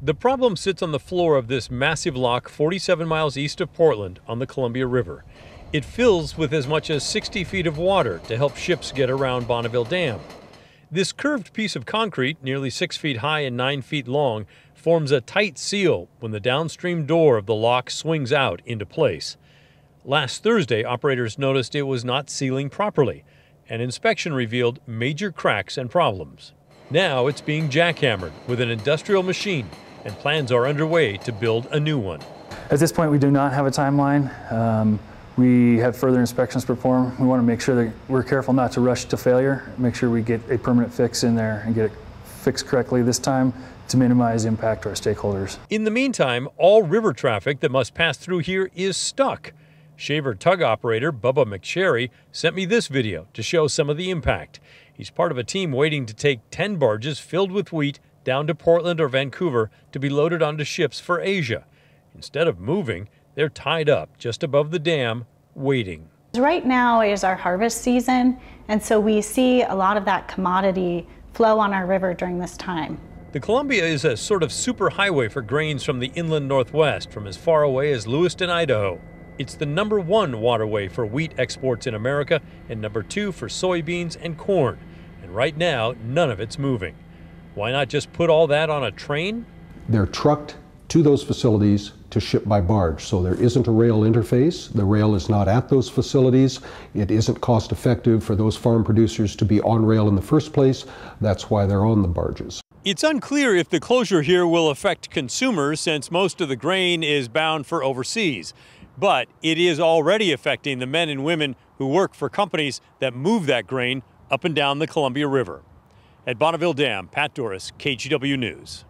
The problem sits on the floor of this massive lock 47 miles east of Portland on the Columbia River. It fills with as much as 60 feet of water to help ships get around Bonneville Dam. This curved piece of concrete, nearly 6 feet high and 9 feet long, forms a tight seal when the downstream door of the lock swings out into place. Last Thursday, operators noticed it was not sealing properly. An inspection revealed major cracks and problems. Now it's being jackhammered with an industrial machine and plans are underway to build a new one. At this point, we do not have a timeline. Um, we have further inspections performed. We want to make sure that we're careful not to rush to failure, make sure we get a permanent fix in there and get it fixed correctly this time to minimize impact to our stakeholders. In the meantime, all river traffic that must pass through here is stuck. Shaver tug operator Bubba McSherry sent me this video to show some of the impact. He's part of a team waiting to take 10 barges filled with wheat down to Portland or Vancouver to be loaded onto ships for Asia. Instead of moving, they're tied up just above the dam, waiting. Right now is our harvest season, and so we see a lot of that commodity flow on our river during this time. The Columbia is a sort of superhighway for grains from the inland northwest, from as far away as Lewiston, Idaho. It's the number one waterway for wheat exports in America and number two for soybeans and corn. And right now, none of it's moving. Why not just put all that on a train? They're trucked to those facilities to ship by barge. So there isn't a rail interface. The rail is not at those facilities. It isn't cost effective for those farm producers to be on rail in the first place. That's why they're on the barges. It's unclear if the closure here will affect consumers since most of the grain is bound for overseas. But it is already affecting the men and women who work for companies that move that grain up and down the Columbia River. At Bonneville Dam, Pat Dooris, KGW News.